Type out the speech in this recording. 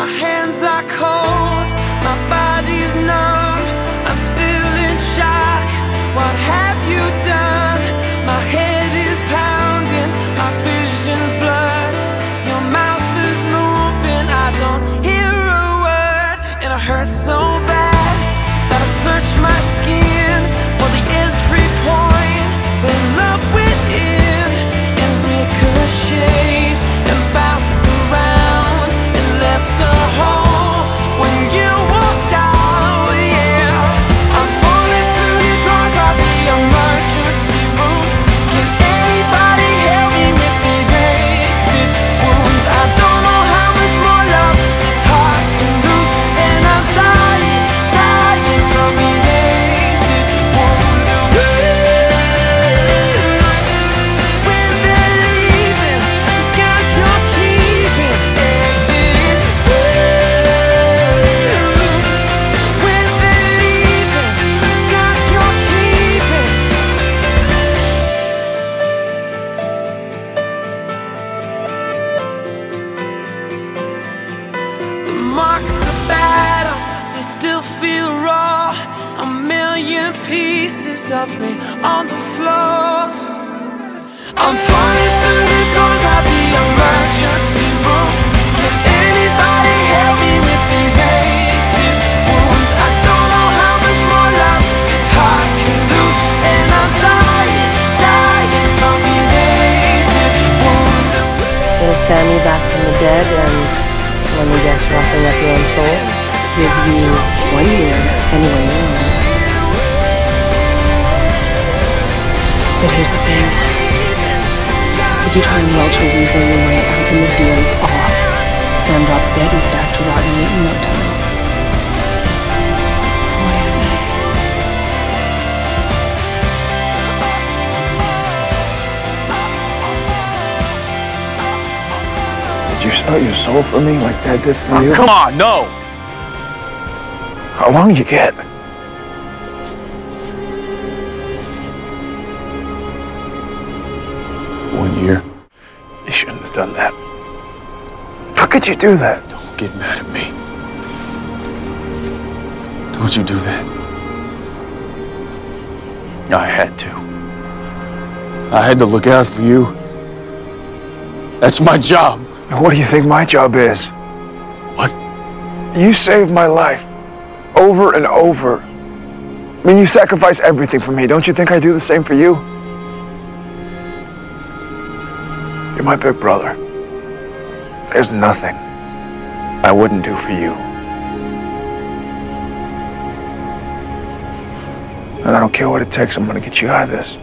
My hands are cold, Of battle, they still feel raw. A million pieces of me on the floor. I'm falling through the doors of the emergency room. Can anybody help me with these exit wounds? I don't know how much more love this heart can lose, and I'm dying, dying from these exit wounds. Gonna send you back from the dead and let me guess offering up your own soul? Give you one year anyway. But here's the thing. If you try and welch a weasel your way out and the deal's off, Sam drops dead, he's back to Did you sell your soul for me like Dad did for oh, you? Come on, no! How long you get? One year. You shouldn't have done that. How could you do that? Don't get mad at me. Don't you do that. I had to. I had to look out for you. That's my job. Now, what do you think my job is? What? You saved my life over and over. I mean, you sacrifice everything for me. Don't you think I do the same for you? You're my big brother. There's nothing I wouldn't do for you. And I don't care what it takes, I'm gonna get you out of this.